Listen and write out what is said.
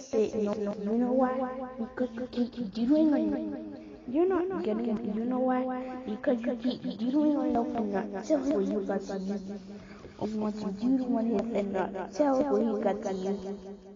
accept it. No, no, you know why? Because you keep doing on You're not getting it. You know why? Because you keep doing on yourself what you got to use. And once you do the one hit, then not tell what you got to use.